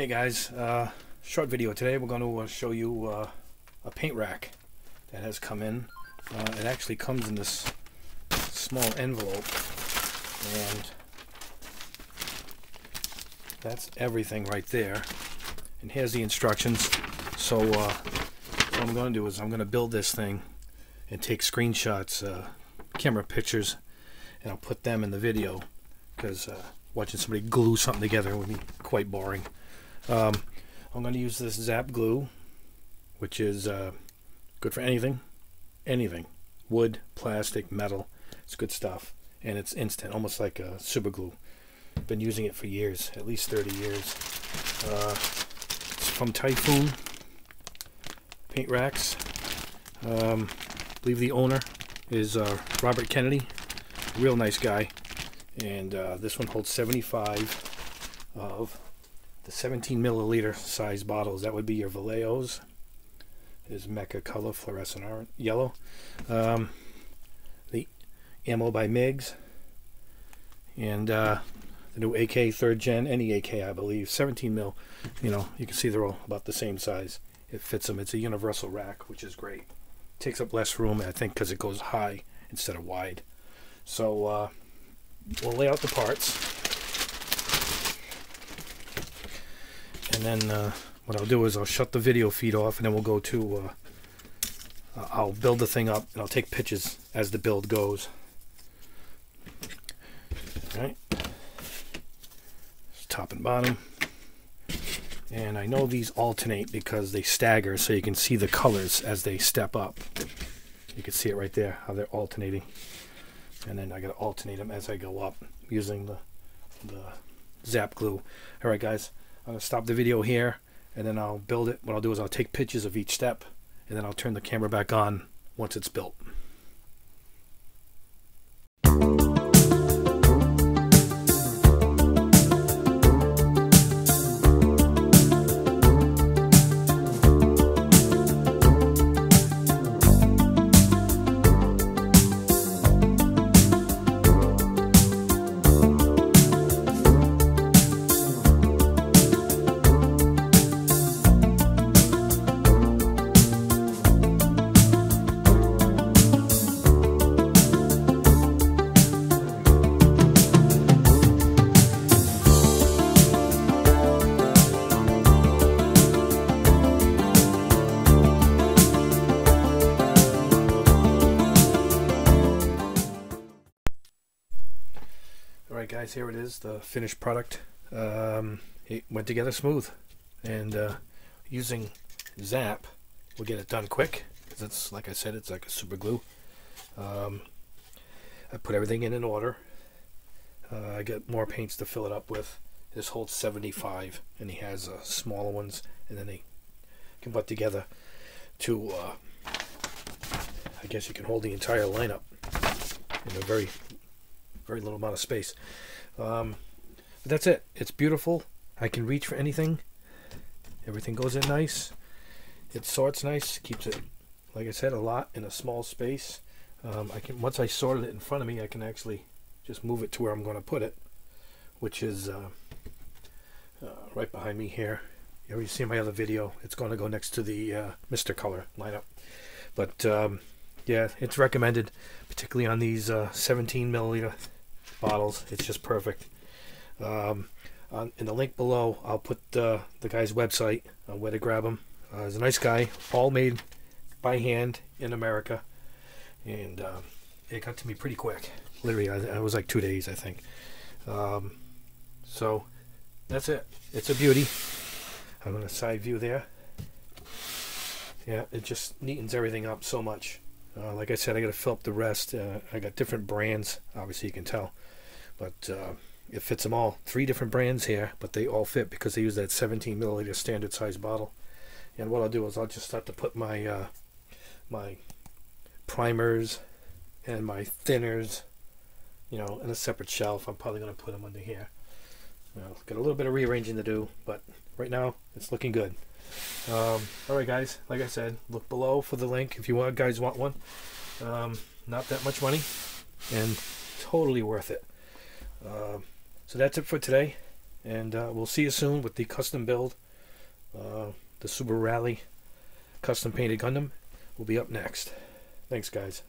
Hey guys, uh, short video today. We're going to uh, show you uh, a paint rack that has come in. Uh, it actually comes in this small envelope and that's everything right there. And here's the instructions. So uh, what I'm going to do is I'm going to build this thing and take screenshots, uh, camera pictures, and I'll put them in the video because uh, watching somebody glue something together would be quite boring. Um, I'm going to use this Zap glue, which is uh, good for anything, anything, wood, plastic, metal. It's good stuff, and it's instant, almost like a super glue. Been using it for years, at least 30 years. Uh, it's from Typhoon Paint Racks. Um, I believe the owner is uh, Robert Kennedy, real nice guy. And uh, this one holds 75 of the 17 milliliter size bottles. That would be your Vallejos. Is Mecha color fluorescent orange, yellow. Um, the ammo by Migs. And uh, the new AK third gen, any AK I believe, 17 mil. You know, you can see they're all about the same size. It fits them. It's a universal rack, which is great. Takes up less room, I think, because it goes high instead of wide. So uh, we'll lay out the parts. And then uh, what I'll do is I'll shut the video feed off, and then we'll go to. Uh, I'll build the thing up, and I'll take pictures as the build goes. All right top and bottom. And I know these alternate because they stagger so you can see the colors as they step up. You can see it right there, how they're alternating. And then I got to alternate them as I go up using the, the zap glue. All right, guys, I'm to stop the video here and then I'll build it. What I'll do is I'll take pictures of each step and then I'll turn the camera back on once it's built. Guys, here it is, the finished product. Um, it went together smooth. And uh, using Zap, we'll get it done quick. It's, like I said, it's like a super glue. Um, I put everything in in order. Uh, I get more paints to fill it up with. This holds 75, and he has uh, smaller ones, and then they can put together to, uh, I guess you can hold the entire lineup in a very very little amount of space. Um, but that's it. It's beautiful. I can reach for anything. Everything goes in nice. It sorts nice. Keeps it, like I said, a lot in a small space. Um, I can once I sorted it in front of me, I can actually just move it to where I'm going to put it, which is uh, uh, right behind me here. You already see my other video. It's going to go next to the uh, Mr. Color lineup. But um, yeah, it's recommended, particularly on these uh, 17 milliliter bottles. It's just perfect. Um, on, in the link below, I'll put uh, the guy's website uh, where to grab them. Uh, he's a nice guy, all made by hand in America, and um, it got to me pretty quick. Literally, I, it was like two days, I think. Um, so that's it. It's a beauty. I'm going to side view there. Yeah, it just neatens everything up so much. Uh, like I said, I got to fill up the rest. Uh, I got different brands, obviously you can tell, but uh, it fits them all. Three different brands here, but they all fit because they use that 17 milliliter standard size bottle. And what I'll do is I'll just start to put my uh, my primers and my thinners, you know, in a separate shelf. I'm probably going to put them under here. Know, got a little bit of rearranging to do, but right now it's looking good. Um, all right, guys. Like I said, look below for the link if you want. Guys want one? Um, not that much money, and totally worth it. Uh, so that's it for today. And uh, we'll see you soon with the custom build. Uh, the Subaru Rally custom painted Gundam will be up next. Thanks, guys.